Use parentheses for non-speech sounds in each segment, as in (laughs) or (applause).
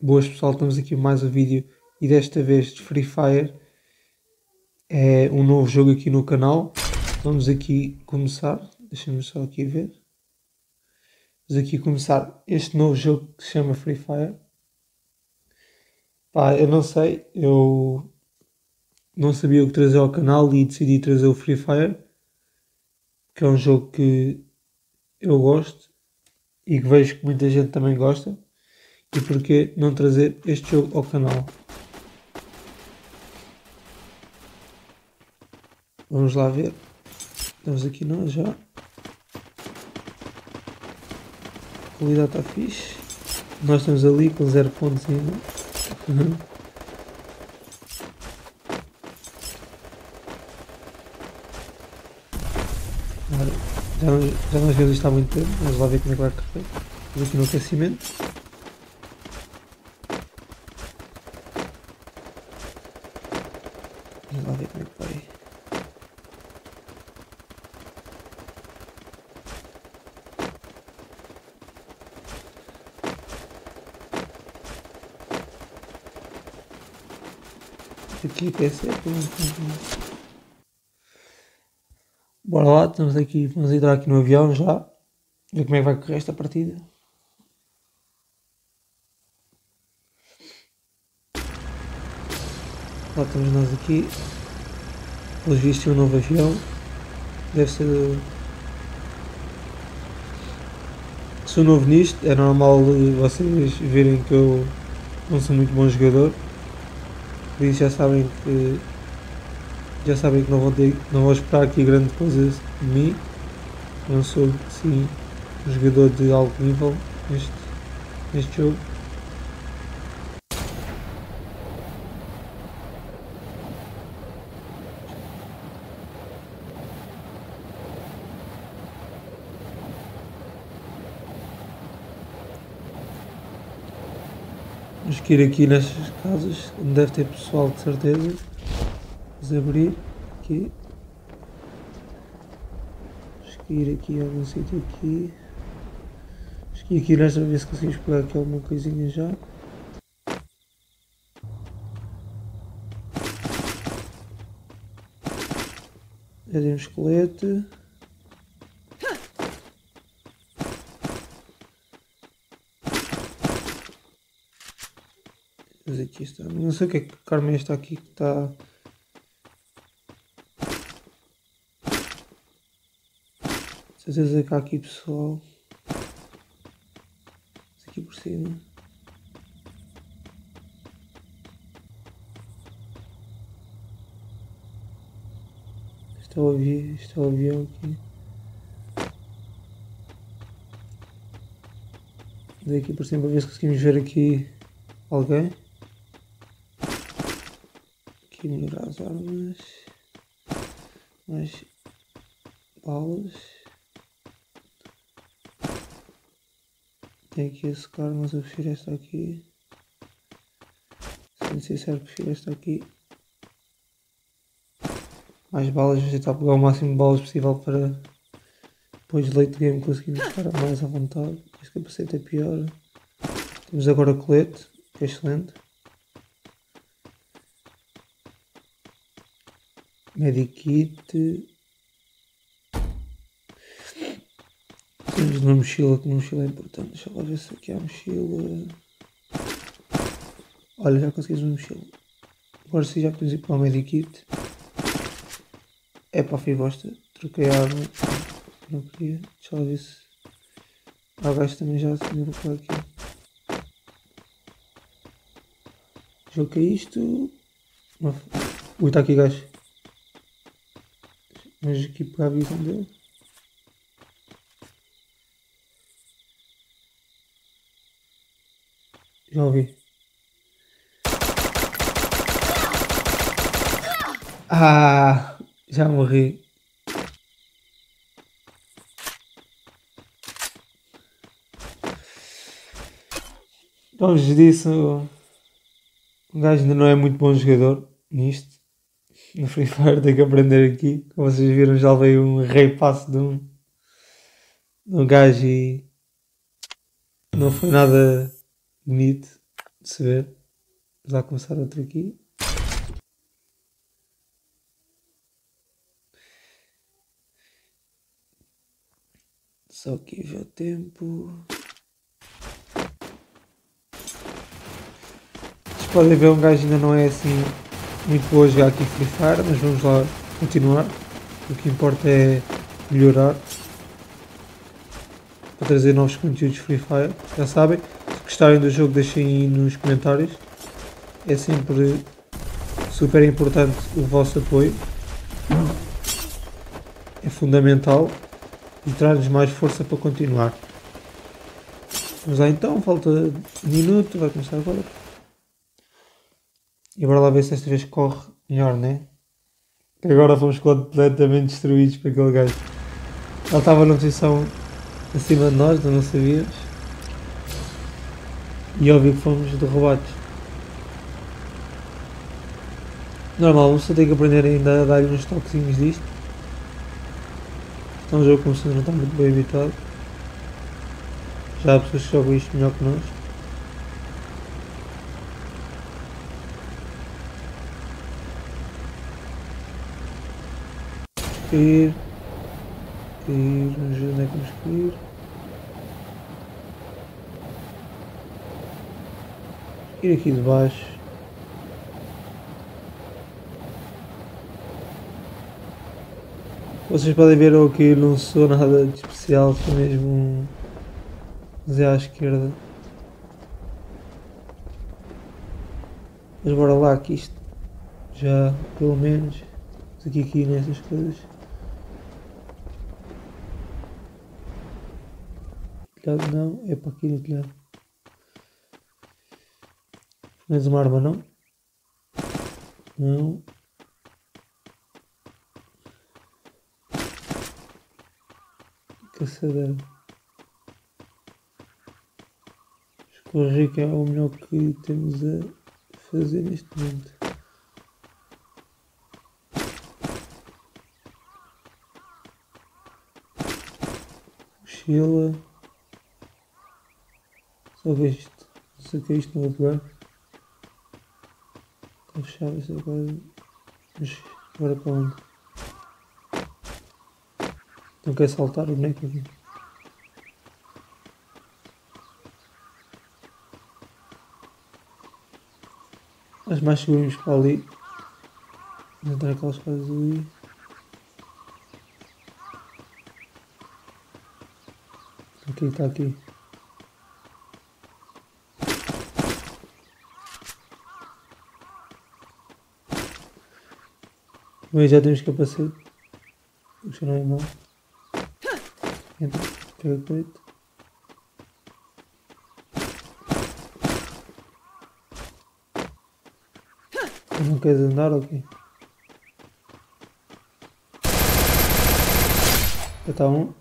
Boas pessoal, estamos aqui mais um vídeo e desta vez de Free Fire. É um novo jogo aqui no canal. Vamos aqui começar. Deixa-me só aqui ver. Vamos aqui começar este novo jogo que se chama Free Fire. Pá, eu não sei, eu não sabia o que trazer ao canal e decidi trazer o Free Fire, que é um jogo que eu gosto e que vejo que muita gente também gosta e porquê não trazer este jogo ao canal. Vamos lá ver. Estamos aqui nós já. A qualidade está fixe. Nós estamos ali com 0 pontos ainda. (laughs) Já, já nós vemos isto há muito tempo. Vamos lá ver como é que vai correr. Estamos aqui no aquecimento. Vamos lá ver como é que vai. Aqui PC. Bora lá, estamos aqui, vamos entrar aqui no avião já. Ver como é que vai correr esta partida. Lá estamos nós aqui. Pelos vistos um novo avião. Deve ser. Sou novo nisto, é normal vocês verem que eu não sou muito bom jogador. Por isso já sabem que. Já sabem que não vão, ter, não vão esperar aqui grande coisa de mim. Não sou sim um jogador de alto nível neste, neste jogo. Ir aqui nestas casas, onde deve ter pessoal de certeza. Vamos abrir aqui. Vamos que ir aqui a algum sítio aqui. Vamos que aqui nesta se conseguimos pegar aqui alguma coisinha já. Tem um esqueleto. Não sei o que é que Carmen está aqui que está. Certeza que há aqui pessoal. Aqui por cima. Está o avião, está o avião aqui. Daqui por cima para ver se conseguimos ver aqui alguém. Melhorar as armas. Mais balas. Tem aqui esse cara, mas eu prefiro esta aqui. Sendo sincero, prefiro esta aqui. Mais balas, vou tentar pegar o máximo de balas possível para depois de late game conseguirmos ficar mais à vontade. Este capacete é pior. Temos agora colete, que é excelente. Medikit. Temos uma mochila, que uma mochila é importante. Deixa lá ver se aqui há mochila. Olha, já conseguimos uma mochila. Agora sim já podemos ir para o Medikit. É para a fibosta. Troquei a arma. Não queria. Deixa lá ver se. Há gajo também já se por aqui. O que é isto? Ui, está aqui gajo. Vamos aqui pegar a visão dele. Já ouvi. Ah, já morri. Então, disse o gajo ainda não é muito bom jogador nisto. No Free Fire tem que aprender aqui. Como vocês viram, já levei um rei passo de um, de um gajo e não foi nada bonito. se ver. Vamos lá começar outro aqui. Só aqui ver o tempo. Vocês podem ver, um gajo ainda não é assim muito boa jogar aqui Free Fire, mas vamos lá continuar. O que importa é melhorar para trazer novos conteúdos Free Fire. Já sabem, se gostarem do jogo deixem aí nos comentários. É sempre super importante o vosso apoio. É fundamental e traz-nos mais força para continuar. Vamos lá então, falta um minuto, vai começar agora. E bora lá ver se esta vez corre melhor, né? Que agora fomos completamente destruídos por aquele gajo. Ele estava na posição acima de nós, não sabíamos. E óbvio que fomos derrubados. Normal, você tem que aprender ainda a dar-lhe uns toquezinhos disto. Então o jogo como se não está muito bem habitado. Já há pessoas que jogam isto melhor que nós. Cair. Cair. Que vamos cair. Ir aqui de baixo. Vocês podem ver eu que não sou nada de especial, sou mesmo um Zé à esquerda. Mas bora lá que isto já pelo menos aqui aqui nessas coisas. Telhado não, é para aqui no telhado. Mais uma arma não? Não. Caçadeira. Escorrer que é o melhor que temos a fazer neste momento. Mochila. Que isto. Sei que é isto, não vou pegar. Está fechado isso agora. Mas agora para onde? Não quer saltar o boneco aqui. Mas mais subimos para ali. Vamos entrar aquelas coisas ali. Aqui, está aqui. Bem, já temos capacete. Puxa não é mal. Entra, pega o peito. Não queres andar ou quê? Já está um.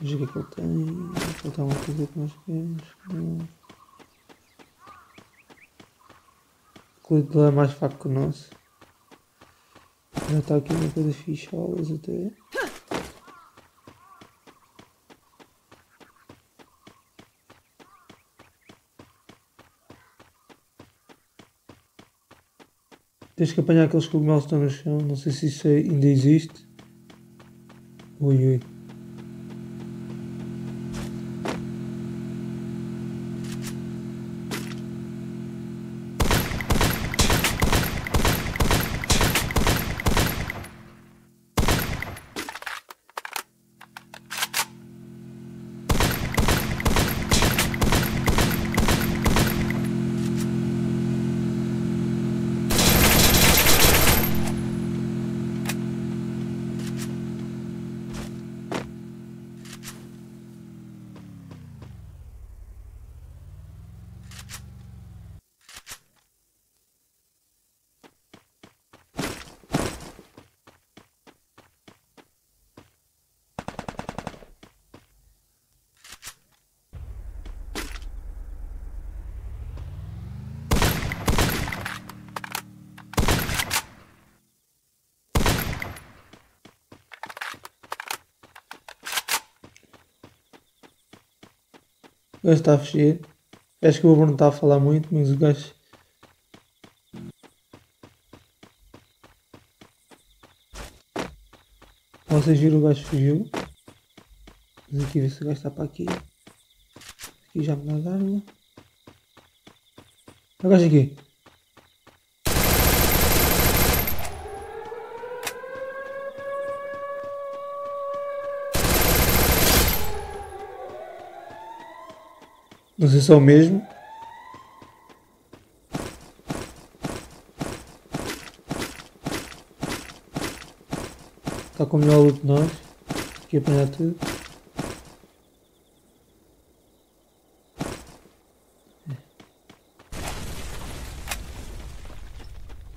Veja o que é que ele tem. Falta uma coisa que nós queremos. Clipe é mais fraco que o nosso. Já está aqui uma coisa fixe, aulas até. Tens que apanhar aqueles cogumelos que estão no chão. Não sei se isso ainda existe. Ui, ui. O gajo está a fugir. Acho que o Bruno está a falar muito, mas o gajo. Vocês viram o gajo fugiu. Vamos aqui ver se o gajo está para aqui. Aqui já me dá arma. O gajo aqui. Não sei se é o mesmo. Está com melhor loot de nós. Aqui apanhar tudo.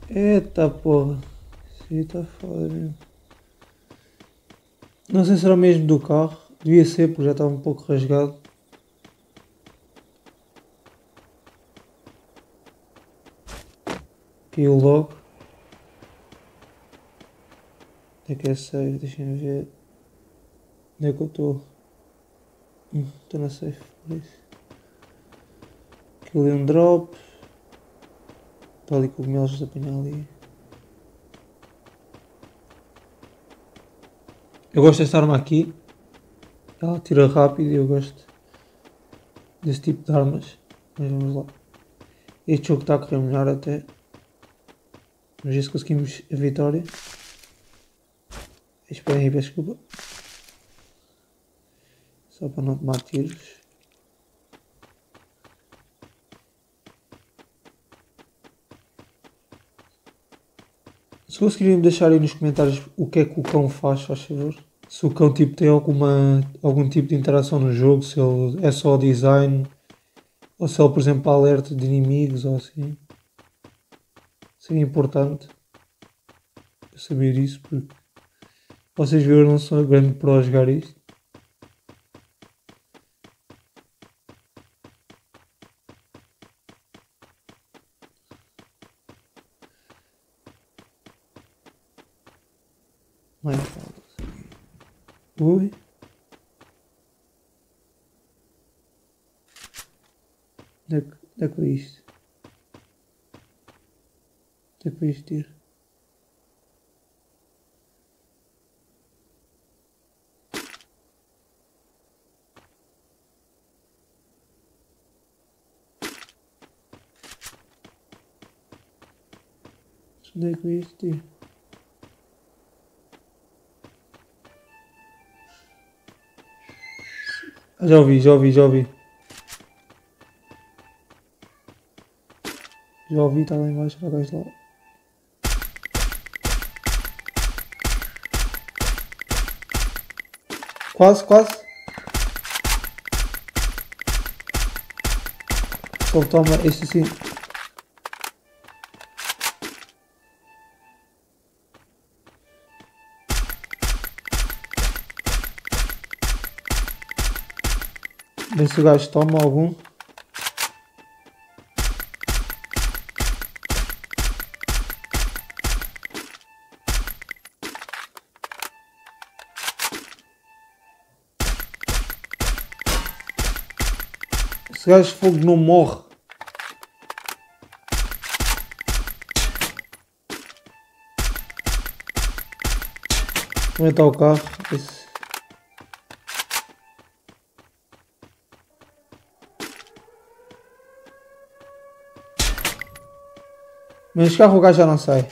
Eita porra. Isso aí está foda. Não sei se era o mesmo do carro. Devia ser porque já estava um pouco rasgado. Caiu logo. Onde é que é safe? Deixa-me ver. Onde é que eu estou? Estou hum, na safe, por isso. Aqui ali um drop. Está ali com cogumelos apanhar ali. Eu gosto desta arma aqui. Ela tira rápido e eu gosto desse tipo de armas. Mas vamos lá. Este jogo está a correr melhor até. Vamos ver se conseguimos a vitória. Espera aí, peço desculpa. Só para não tomar tiros. Se conseguirem deixar aí nos comentários o que é que o cão faz, faz favor. Se o cão tipo, tem alguma, algum tipo de interação no jogo, se ele é só design, ou se ele, por exemplo, alerta de inimigos ou assim seria importante saber isso porque vocês viram, não sou grande pro jogar isto. Mais Ui. Onde é que, onde é que foi isto? Depois de ir. Onde que eu ia ter? Já ouvi, já ouvi, já ouvi. Já ouvi, está lá embaixo, lá lá. Quase, quase. Só toma este sim. Vê se o gajo toma algum. Esse gajo fogo não morre. Como é que está o carro? Esse... Mas carro o gajo já não sai.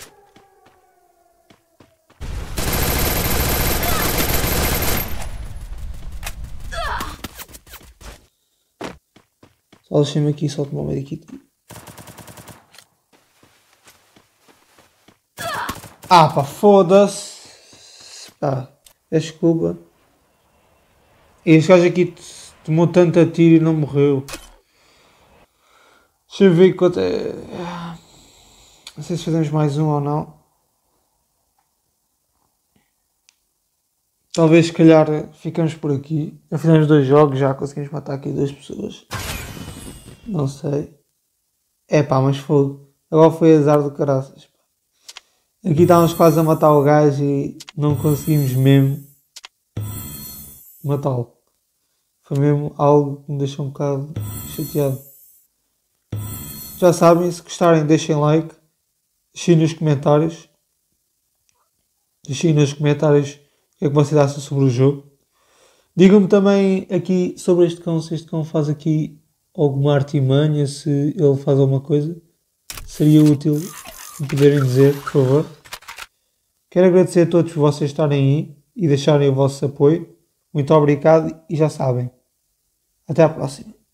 Só deixa-me aqui só tomar um medikit. Ah pá, foda-se. Pá, desculpa. Este gajo aqui tomou tanto a tiro e não morreu. Deixa eu ver quanto é. Não sei se fazemos mais um ou não. Talvez, se calhar, ficamos por aqui. Já fizemos dois jogos, já conseguimos matar aqui duas pessoas. Não sei. É pá, mas fogo. Agora foi azar do caraças. Aqui estávamos quase a matar o gajo e não conseguimos mesmo matá-lo. Foi mesmo algo que me deixou um bocado chateado. Já sabem, se gostarem, deixem like, deixem nos comentários, deixem nos comentários o que é que vocês acham sobre o jogo. Digam-me também aqui sobre este cão, se este cão faz aqui alguma artimanha, se ele faz alguma coisa. Seria útil me poderem dizer, por favor. Quero agradecer a todos vocês estarem aí e deixarem o vosso apoio. Muito obrigado e já sabem. Até à próxima.